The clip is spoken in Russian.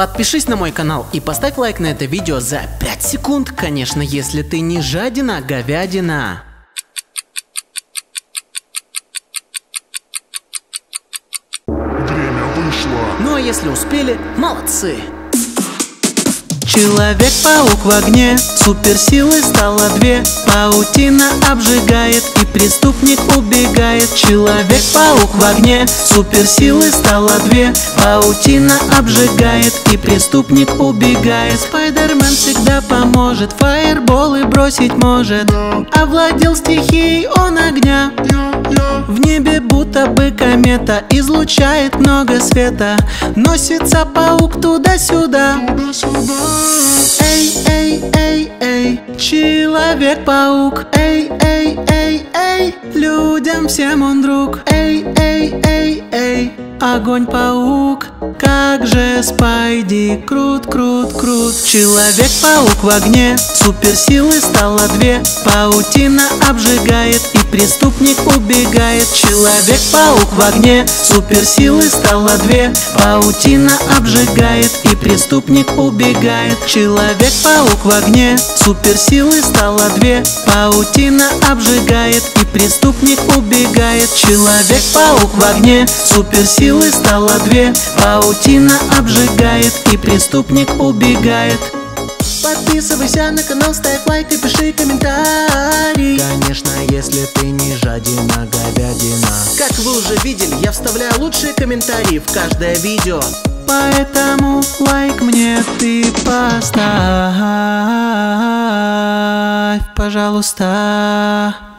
Подпишись на мой канал и поставь лайк на это видео за 5 секунд, конечно, если ты не жадина, говядина. Время вышло. Ну а если успели, молодцы! Человек-паук в огне, суперсилы стало две. Паутина обжигает и преступник убегает. Человек-паук в огне, суперсилы стало две. Паутина обжигает и преступник убегает. Спайдермен всегда поможет, фаерболы бросить может. Овладел стихией он огня. В небе будто бы комета Излучает много света. Носится паук туда-сюда. эй Человек-паук. Эй, эй, эй, эй Людям всем он друг. Эй, эй, эй, эй Огонь-паук как же Спайди. Крут, крут, крут. Человек-паук в огне. Суперсилы стало две. Паутина обжигает И преступник убегает. Человек-паук в огне. Суперсилы стало две. Паутина обжигает И преступник убегает. Человек-паук в огне. Суперсилы стало две. Паутина обжигает И преступник убегает. Человек-паук в огне. Суперсилы стало две. Паутина обжигает и преступник убегает. Подписывайся на канал, ставь лайк и пиши комментарий. Конечно, если ты не жадина, говядина. Как вы уже видели, я вставляю лучшие комментарии в каждое видео. Поэтому лайк мне ты поставь, пожалуйста